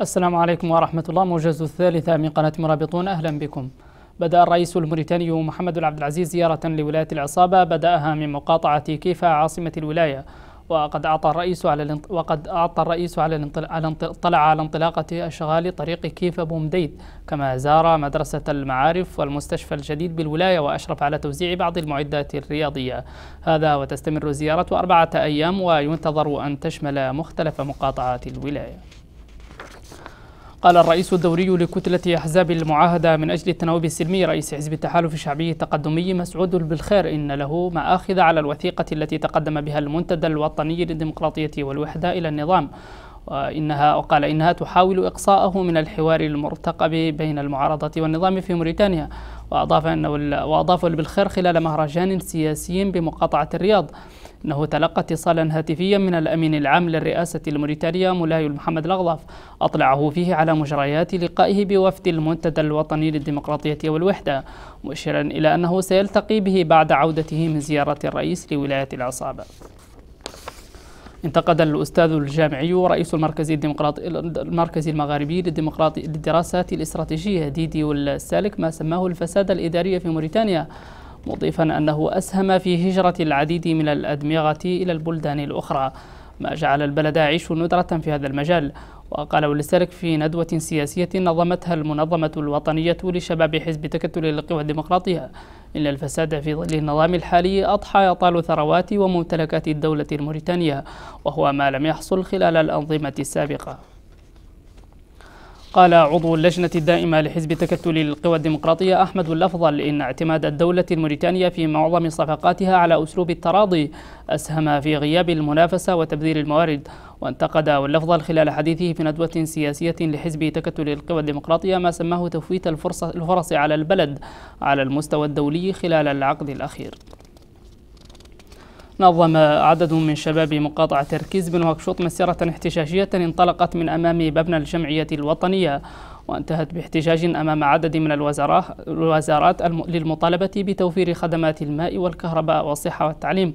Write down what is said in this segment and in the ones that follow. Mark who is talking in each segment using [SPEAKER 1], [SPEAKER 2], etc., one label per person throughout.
[SPEAKER 1] السلام عليكم ورحمة الله. موجز الثالثة من قناة مرابطون. أهلا بكم. بدأ الرئيس الموريتاني محمد العبد العزيز زيارة لولاية العصابة. بدأها من مقاطعة كيفا عاصمة الولاية. وقد أعطى الرئيس على الانط... وقد أعطى الرئيس على الانطل... على اطلع على انطلاقة أشغال طريق كيفا بومديد كما زار مدرسة المعارف والمستشفى الجديد بالولاية وأشرف على توزيع بعض المعدات الرياضية. هذا وتستمر الزيارة أربعة أيام وينتظر أن تشمل مختلف مقاطعات الولاية. قال الرئيس الدوري لكتلة أحزاب المعاهدة من أجل التناوب السلمي رئيس حزب التحالف الشعبي التقدمي مسعود بالخير إن له مآخذ على الوثيقة التي تقدم بها المنتدى الوطني للديمقراطية والوحدة إلى النظام. وإنها وقال إنها تحاول إقصاءه من الحوار المرتقب بين المعارضة والنظام في موريتانيا وأضاف أنه وأضاف بالخير خلال مهرجان سياسي بمقاطعة الرياض. أنه تلقى اتصالا هاتفيا من الأمين العام للرئاسة الموريتانية مولاي محمد الأغضاف أطلعه فيه على مجريات لقائه بوفد المنتدى الوطني للديمقراطية والوحدة مشيرا إلى أنه سيلتقي به بعد عودته من زيارة الرئيس لولاية العصابة. انتقد الأستاذ الجامعي ورئيس المركز الديمقراطي المركز المغاربي للديمقراطي للدراسات الاستراتيجية ديدي السالك ما سماه الفساد الإداري في موريتانيا مضيفا أنه أسهم في هجرة العديد من الأدمغة إلى البلدان الأخرى ما جعل البلد يعيش ندرة في هذا المجال. وقال ولسارك في ندوة سياسية نظمتها المنظمة الوطنية لشباب حزب تكتل القوى الديمقراطية إن الفساد في ظل النظام الحالي أضحى يطال ثروات وممتلكات الدولة الموريتانية وهو ما لم يحصل خلال الأنظمة السابقة. قال عضو اللجنة الدائمة لحزب تكتل القوى الديمقراطية أحمد الأفضل إن اعتماد الدولة الموريتانية في معظم صفقاتها على أسلوب التراضي أسهم في غياب المنافسة وتبذير الموارد وانتقد والأفضل خلال حديثه في ندوة سياسية لحزب تكتل القوى الديمقراطية ما سماه تفويت الفرص على البلد على المستوى الدولي خلال العقد الأخير. نظم عدد من شباب مقاطعة تركيز بن وكشوط مسيرة احتجاجية انطلقت من أمام مبنى الجمعية الوطنية وانتهت باحتجاج أمام عدد من الوزارات للمطالبة بتوفير خدمات الماء والكهرباء والصحة والتعليم.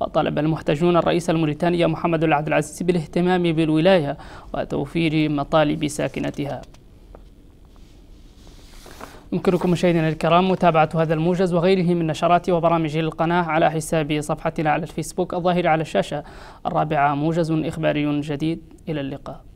[SPEAKER 1] وطلب المحتجون الرئيس الموريتاني محمد العبد العزيز بالاهتمام بالولاية وتوفير مطالب ساكنتها. يمكنكم مشاهدينا الكرام متابعة هذا الموجز وغيره من نشرات وبرامج القناة على حساب صفحتنا على الفيسبوك الظاهر على الشاشة. الرابعة موجز إخباري جديد. إلى اللقاء.